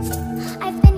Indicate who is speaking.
Speaker 1: I've been